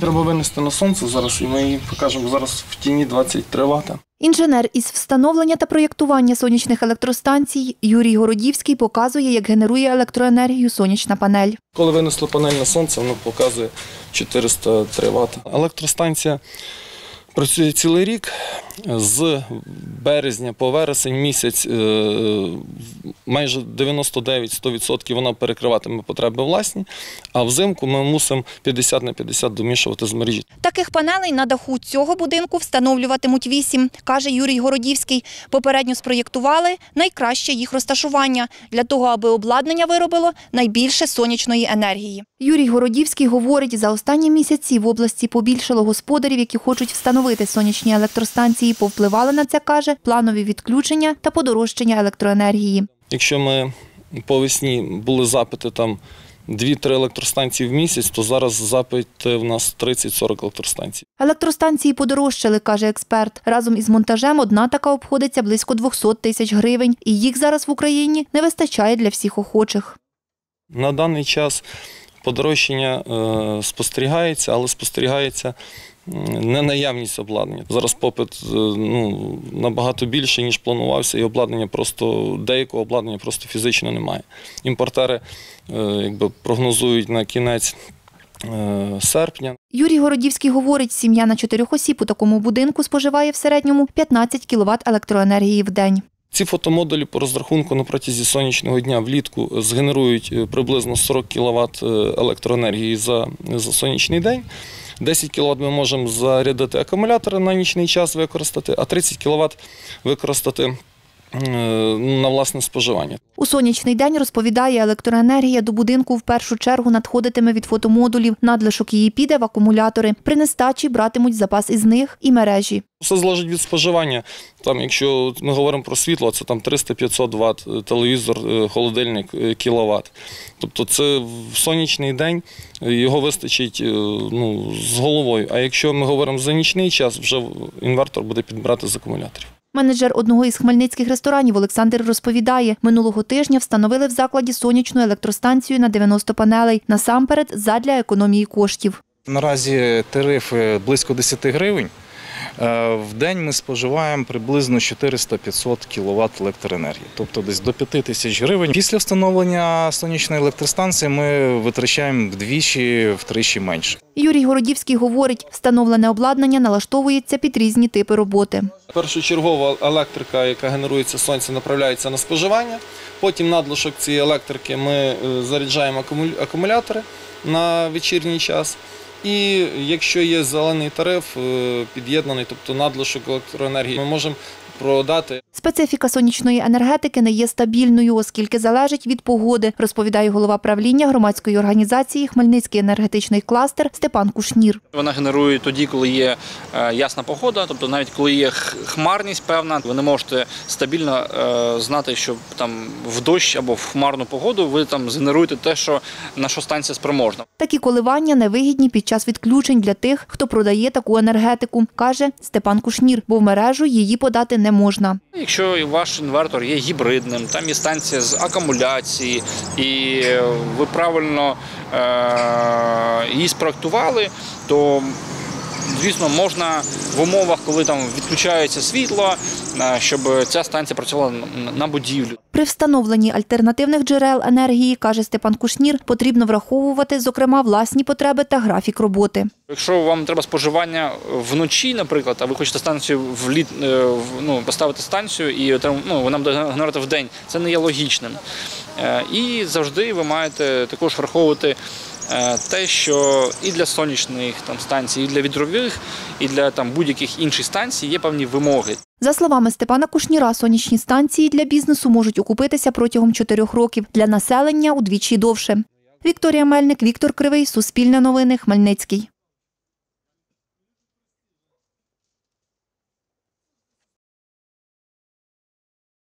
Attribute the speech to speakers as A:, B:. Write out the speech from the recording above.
A: Треба винести на сонце зараз, і ми її покажемо зараз в тіні 23 вата.
B: Інженер із встановлення та проєктування сонячних електростанцій Юрій Городівський показує, як генерує електроенергію сонячна панель.
A: Коли винесли панель на сонце, воно показує 403 вата. Електростанція працює цілий рік. З березня по вересень місяць е, майже 99-100% вона перекриватиме потреби власні, а взимку ми мусимо 50 на 50 домішувати з мережі.
B: Таких панелей на даху цього будинку встановлюватимуть вісім, каже Юрій Городівський. Попередньо спроєктували найкраще їх розташування для того, аби обладнання виробило найбільше сонячної енергії. Юрій Городівський говорить, за останні місяці в області побільшало господарів, які хочуть встановити сонячні електростанції. Повпливали на це, каже, планові відключення та подорожчання електроенергії.
A: Якщо ми по весні були запити там 2-3 електростанції в місяць, то зараз запити в нас 30-40 електростанцій.
B: Електростанції подорожчали, каже експерт. Разом із монтажем одна така обходиться близько 200 тисяч гривень, і їх зараз в Україні не вистачає для всіх охочих.
A: На даний час подорожчання е, спостерігається, але спостерігається не наявність обладнання. Зараз попит е, ну, набагато більше, ніж планувався, і обладнання просто деякого обладнання просто фізично немає. Імпортери е, якби, прогнозують на кінець серпня.
B: Юрій Городівський говорить, сім'я на чотирьох осіб у такому будинку споживає в середньому 15 кВт електроенергії в день.
A: Ці фотомодулі по розрахунку на протязі сонячного дня влітку згенерують е, приблизно 40 кВт електроенергії за, за сонячний день. 10 кВт ми можемо зарядити акумулятори на нічний час використати, а 30 кВт використати е, на власне споживання.
B: У сонячний день, розповідає, електроенергія до будинку в першу чергу надходитиме від фотомодулів. Надлишок її піде в акумулятори. При нестачі братимуть запас із них і мережі.
A: Все залежить від споживання. Там, якщо ми говоримо про світло, це там 300-500 Вт, телевізор, е, холодильник, кіловат. Тобто це в сонячний день е, його вистачить е, ну, з головою. А якщо ми говоримо за нічний час, вже інвертор буде підбирати з акумуляторів.
B: Менеджер одного із хмельницьких ресторанів Олександр розповідає, минулого тижня встановили в закладі сонячну електростанцію на 90 панелей, насамперед задля економії коштів.
C: Наразі тариф близько 10 гривень. Е, В день ми споживаємо приблизно 400-500 кВт електроенергії, тобто десь до 5 тисяч гривень. Після встановлення сонячної електростанції ми витрачаємо вдвічі, втричі менше.
B: Юрій Городівський говорить, встановлене обладнання налаштовується під різні типи роботи.
A: Першочергова електрика, яка генерується сонцем, направляється на споживання. Потім надлишок цієї електрики ми е, заряджаємо акуму- акумулятори на вечірній час. І якщо є зелений тариф е, під'єднаний, тобто надлишок електроенергії, ми можемо продати
B: Специфіка сонячної енергетики не є стабільною, оскільки залежить від погоди, розповідає голова правління громадської організації Хмельницький енергетичний кластер Степан Кушнір.
D: Вона генерує тоді, коли є е, ясна погода, тобто навіть коли є хмарність певна, ви не можете стабільно е, знати, що там в дощ або в хмарну погоду ви там згенеруєте те, що на що станція спроможна.
B: Такі коливання невигідні під час відключень для тих, хто продає таку енергетику, каже Степан Кушнір, бо в мережу її подати не можна.
D: Якщо ваш інвертор є гібридним, там є станція з акумуляції, і ви правильно е, її спроектували, то звісно можна в умовах, коли там відключається світло, е, щоб ця станція працювала на- будівлю.
B: При встановленні альтернативних джерел енергії, каже Степан Кушнір, потрібно враховувати, зокрема, власні потреби та графік роботи.
D: Якщо вам треба споживання вночі, наприклад, а ви хочете станцію е, в- ну, поставити станцію і ну, вона буде генерувати в день, це не є логічним. Е, І завжди ви маєте також враховувати те, що і для сонячних там станцій, і для вітрових, і для там будь-яких інших станцій є певні вимоги.
B: За словами Степана Кушніра, сонячні станції для бізнесу можуть окупитися протягом чотирьох років, для населення удвічі довше. Вікторія Мельник, Віктор Кривий, Суспільне новини, Хмельницький.